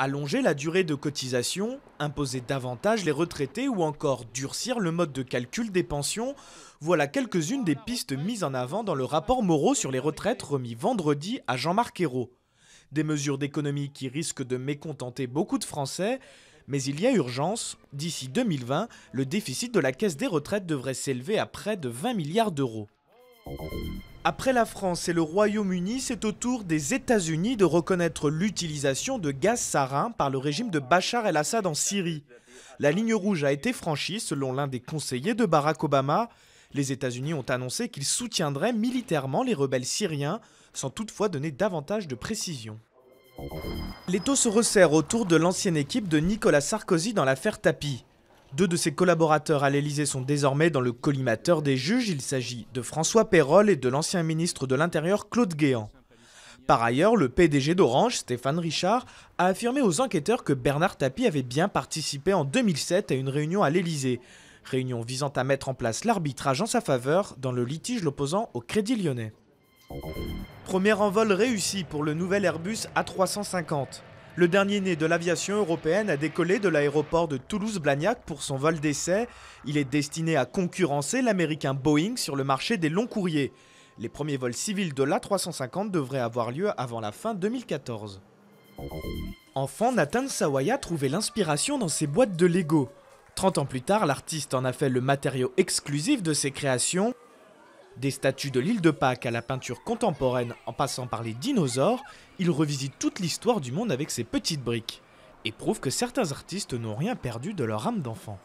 Allonger la durée de cotisation, imposer davantage les retraités ou encore durcir le mode de calcul des pensions, voilà quelques-unes des pistes mises en avant dans le rapport Moreau sur les retraites remis vendredi à Jean-Marc Ayrault. Des mesures d'économie qui risquent de mécontenter beaucoup de Français, mais il y a urgence. D'ici 2020, le déficit de la caisse des retraites devrait s'élever à près de 20 milliards d'euros. Après la France et le Royaume-Uni, c'est au tour des États-Unis de reconnaître l'utilisation de gaz sarin par le régime de Bachar el-Assad en Syrie. La ligne rouge a été franchie selon l'un des conseillers de Barack Obama. Les États-Unis ont annoncé qu'ils soutiendraient militairement les rebelles syriens, sans toutefois donner davantage de précision. L'étau se resserre autour de l'ancienne équipe de Nicolas Sarkozy dans l'affaire Tapi. Deux de ses collaborateurs à l'Elysée sont désormais dans le collimateur des juges. Il s'agit de François Perrol et de l'ancien ministre de l'Intérieur Claude Guéant. Par ailleurs, le PDG d'Orange, Stéphane Richard, a affirmé aux enquêteurs que Bernard Tapie avait bien participé en 2007 à une réunion à l'Elysée. Réunion visant à mettre en place l'arbitrage en sa faveur dans le litige l'opposant au Crédit lyonnais. Premier envol réussi pour le nouvel Airbus A350. Le dernier né de l'aviation européenne a décollé de l'aéroport de Toulouse-Blagnac pour son vol d'essai. Il est destiné à concurrencer l'américain Boeing sur le marché des longs courriers. Les premiers vols civils de l'A350 devraient avoir lieu avant la fin 2014. Enfant, Nathan Sawaya a trouvé l'inspiration dans ses boîtes de Lego. 30 ans plus tard, l'artiste en a fait le matériau exclusif de ses créations. Des statues de l'île de Pâques à la peinture contemporaine en passant par les dinosaures, il revisite toute l'histoire du monde avec ses petites briques et prouve que certains artistes n'ont rien perdu de leur âme d'enfant.